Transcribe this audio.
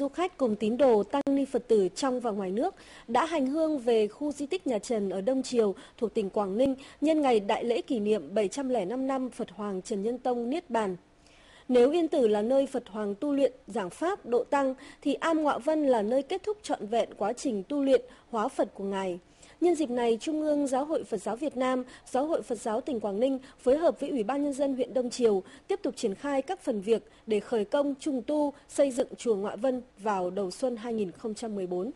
Du khách cùng tín đồ tăng ni Phật tử trong và ngoài nước đã hành hương về khu di tích nhà Trần ở Đông Triều thuộc tỉnh Quảng Ninh nhân ngày đại lễ kỷ niệm 705 năm Phật Hoàng Trần Nhân Tông Niết Bàn. Nếu Yên Tử là nơi Phật Hoàng tu luyện, giảng Pháp, độ tăng, thì Am Ngọa Vân là nơi kết thúc trọn vẹn quá trình tu luyện, hóa Phật của Ngài. Nhân dịp này, Trung ương Giáo hội Phật giáo Việt Nam, Giáo hội Phật giáo tỉnh Quảng Ninh phối hợp với Ủy ban Nhân dân huyện Đông Triều tiếp tục triển khai các phần việc để khởi công trùng tu, xây dựng chùa Ngoại Vân vào đầu xuân 2014.